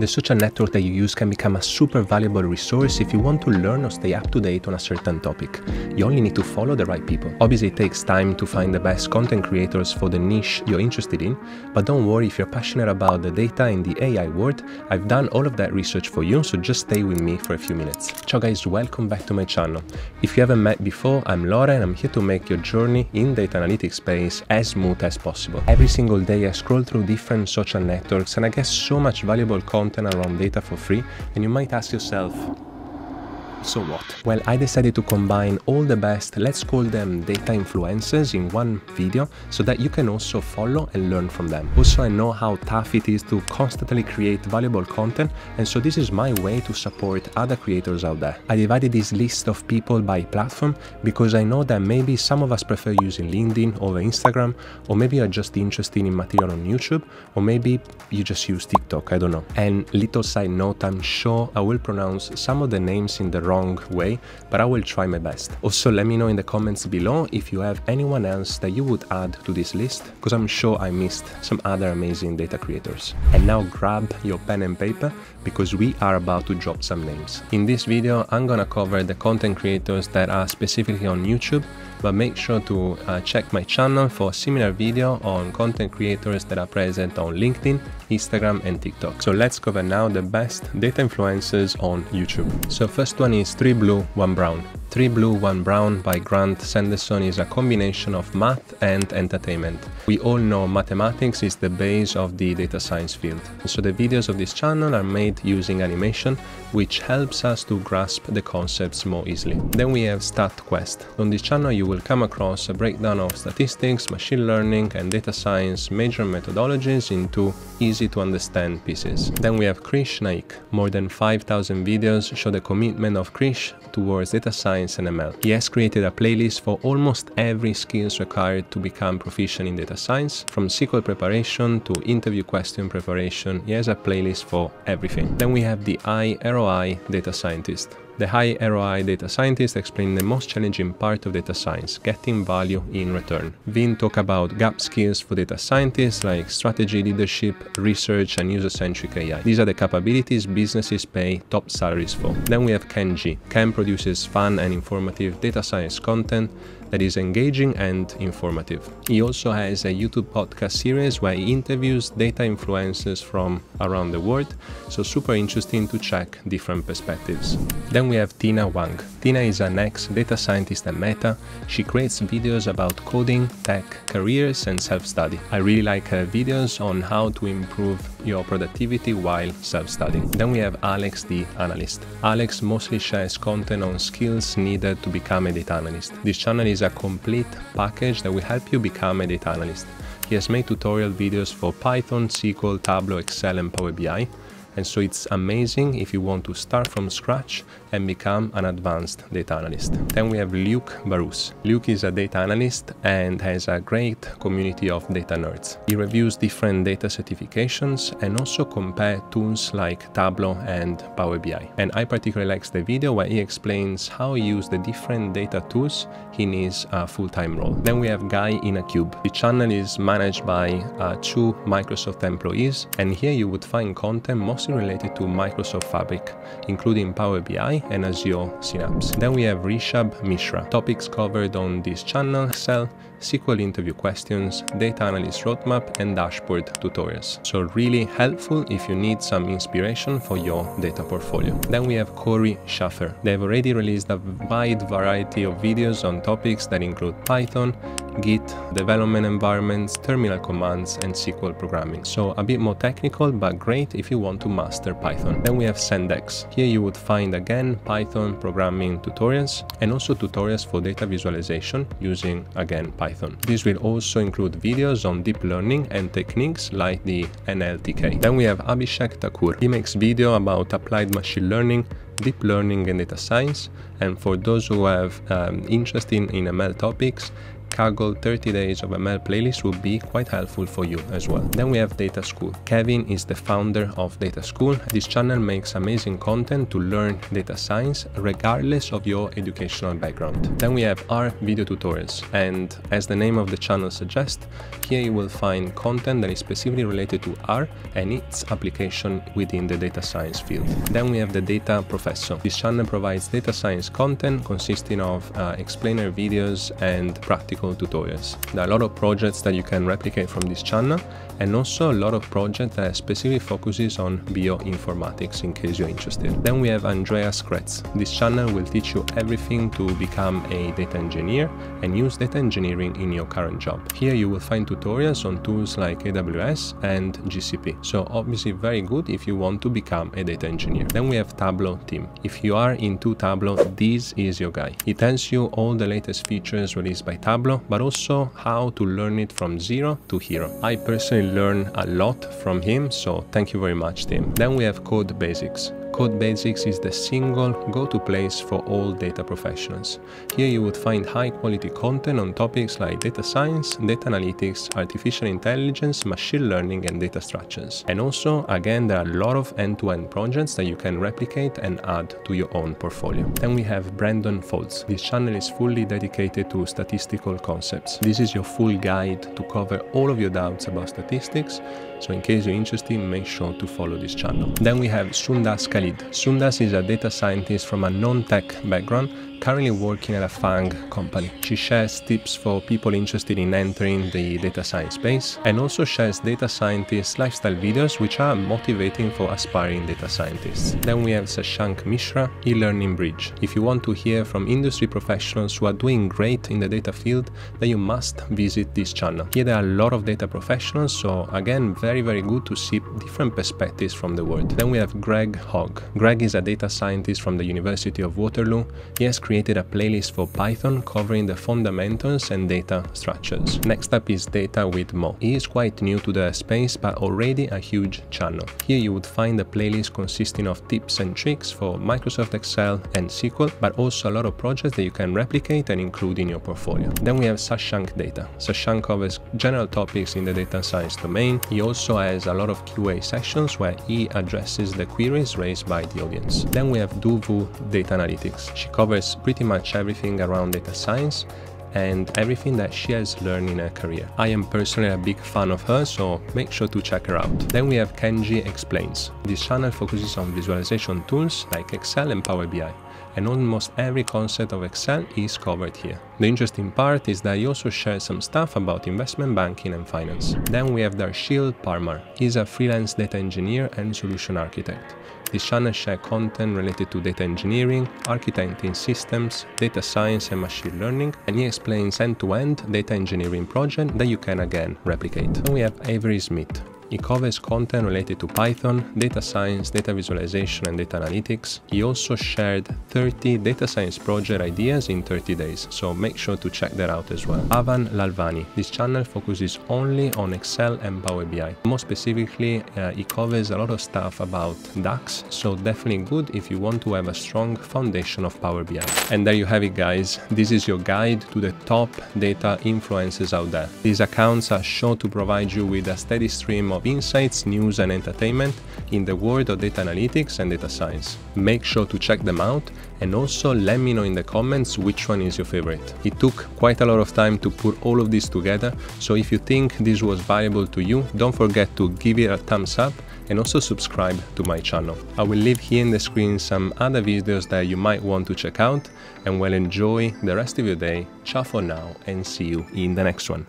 The social network that you use can become a super valuable resource if you want to learn or stay up to date on a certain topic. You only need to follow the right people. Obviously, it takes time to find the best content creators for the niche you're interested in, but don't worry if you're passionate about the data in the AI world, I've done all of that research for you, so just stay with me for a few minutes. Ciao guys, welcome back to my channel. If you haven't met before, I'm Laura and I'm here to make your journey in data analytics space as smooth as possible. Every single day I scroll through different social networks and I get so much valuable content around data for free and you might ask yourself, so what? Well, I decided to combine all the best, let's call them data influencers in one video so that you can also follow and learn from them. Also, I know how tough it is to constantly create valuable content and so this is my way to support other creators out there. I divided this list of people by platform because I know that maybe some of us prefer using LinkedIn over Instagram or maybe you're just interested in material on YouTube or maybe you just use TikTok, I don't know. And little side note, I'm sure I will pronounce some of the names in the wrong way, but I will try my best. Also, let me know in the comments below if you have anyone else that you would add to this list, because I'm sure I missed some other amazing data creators. And now grab your pen and paper, because we are about to drop some names. In this video, I'm gonna cover the content creators that are specifically on YouTube, but make sure to uh, check my channel for similar video on content creators that are present on LinkedIn, Instagram and TikTok. So let's cover now the best data influencers on YouTube. So first one is 3 Blue 1 Brown. 3 Blue 1 Brown by Grant Sanderson is a combination of math and entertainment. We all know mathematics is the base of the data science field. So the videos of this channel are made using animation, which helps us to grasp the concepts more easily. Then we have StatQuest. On this channel you will come across a breakdown of statistics, machine learning and data science major methodologies into easy to understand pieces. Then we have Krish Naik. More than 5000 videos show the commitment of Krish towards data science and ML. He has created a playlist for almost every skills required to become proficient in data science, from SQL preparation to interview question preparation. He has a playlist for everything. Then we have the High ROI data scientist. The high ROI data scientists explain the most challenging part of data science, getting value in return. Vin talk about gap skills for data scientists like strategy, leadership, research, and user-centric AI. These are the capabilities businesses pay top salaries for. Then we have Ken Jee. Ken produces fun and informative data science content that is engaging and informative. He also has a YouTube podcast series where he interviews data influencers from around the world, so super interesting to check different perspectives. Then we have Tina Huang. Tina is an ex-data scientist at Meta. She creates videos about coding, tech, careers and self-study. I really like her videos on how to improve your productivity while self-studying. Then we have Alex the Analyst. Alex mostly shares content on skills needed to become a data analyst. This channel is a complete package that will help you become a data analyst. He has made tutorial videos for Python, SQL, Tableau, Excel and Power BI and so it's amazing if you want to start from scratch and become an advanced data analyst. Then we have Luke Barousse. Luke is a data analyst and has a great community of data nerds. He reviews different data certifications and also compare tools like Tableau and Power BI. And I particularly like the video where he explains how he uses the different data tools in his uh, full-time role. Then we have Guy in a Cube. The channel is managed by uh, two Microsoft employees and here you would find content mostly related to Microsoft Fabric, including Power BI and Azure Synapse. Then we have Rishab Mishra. Topics covered on this channel, Excel, SQL interview questions, data analyst roadmap, and dashboard tutorials. So really helpful if you need some inspiration for your data portfolio. Then we have Corey Schafer. They've already released a wide variety of videos on topics that include Python, Git, development environments, terminal commands, and SQL programming. So a bit more technical, but great if you want to master Python. Then we have sentdex. Here you would find again Python programming tutorials and also tutorials for data visualization using again Python. This will also include videos on deep learning and techniques like the NLTK. Then we have Abhishek Thakur. He makes video about applied machine learning deep learning and data science and for those who have um, interest in, in ML topics Kaggle 30 Days of ML playlist will be quite helpful for you as well. Then we have Data School. Kevin is the founder of Data School. This channel makes amazing content to learn data science regardless of your educational background. Then we have R video tutorials and as the name of the channel suggests, here you will find content that is specifically related to R and its application within the data science field. Then we have the Data Professor. This channel provides data science content consisting of uh, explainer videos and practical tutorials. There are a lot of projects that you can replicate from this channel and also a lot of projects that specifically focuses on bioinformatics in case you're interested. Then we have Andreas Kretz. This channel will teach you everything to become a data engineer and use data engineering in your current job. Here you will find tutorials on tools like AWS and GCP. So obviously very good if you want to become a data engineer. Then we have Tableau Tim. If you are into Tableau, this is your guy. He tells you all the latest features released by Tableau, but also how to learn it from zero to hero. I personally learn a lot from him, so thank you very much, Tim. Then we have Code Basics. Code Basics is the single go-to place for all data professionals. Here you would find high-quality content on topics like data science, data analytics, artificial intelligence, machine learning and data structures. And also, again, there are a lot of end-to-end -end projects that you can replicate and add to your own portfolio. Then we have Brandon Foltz. This channel is fully dedicated to statistical concepts. This is your full guide to cover all of your doubts about statistics, so in case you're interested, make sure to follow this channel. Then we have Sundas Khalid. Sundas is a data scientist from a non-tech background currently working at a FANG company. She shares tips for people interested in entering the data science space and also shares data scientist lifestyle videos which are motivating for aspiring data scientists. Then we have Sashank Mishra, e-learning bridge. If you want to hear from industry professionals who are doing great in the data field, then you must visit this channel. Here there are a lot of data professionals, so again, very, very good to see different perspectives from the world. Then we have Greg Hogg. Greg is a data scientist from the University of Waterloo. He has created a playlist for Python covering the fundamentals and data structures. Next up is Data with Mo. He is quite new to the space but already a huge channel. Here you would find a playlist consisting of tips and tricks for Microsoft Excel and SQL, but also a lot of projects that you can replicate and include in your portfolio. Then we have Sashank Data. Sashank covers general topics in the data science domain. He also has a lot of QA sessions where he addresses the queries raised by the audience. Then we have Duvu Data Analytics. She covers pretty much everything around data science and everything that she has learned in her career. I am personally a big fan of her, so make sure to check her out. Then we have Kenji Explains. This channel focuses on visualization tools like Excel and Power BI and almost every concept of Excel is covered here. The interesting part is that he also shares some stuff about investment banking and finance. Then we have Darshil Parmar. He's a freelance data engineer and solution architect. This channel shares content related to data engineering, architecting systems, data science and machine learning, and he explains end-to-end -end data engineering project that you can again replicate. Then we have Avery Smith. He covers content related to Python, data science, data visualization, and data analytics. He also shared 30 data science project ideas in 30 days, so make sure to check that out as well. Avan Lalvani. This channel focuses only on Excel and Power BI. More specifically, uh, he covers a lot of stuff about DAX, so definitely good if you want to have a strong foundation of Power BI. And there you have it guys, this is your guide to the top data influencers out there. These accounts are sure to provide you with a steady stream of of insights, news and entertainment in the world of data analytics and data science. Make sure to check them out and also let me know in the comments which one is your favorite. It took quite a lot of time to put all of this together, so if you think this was valuable to you, don't forget to give it a thumbs up and also subscribe to my channel. I will leave here in the screen some other videos that you might want to check out and well enjoy the rest of your day. Ciao for now and see you in the next one.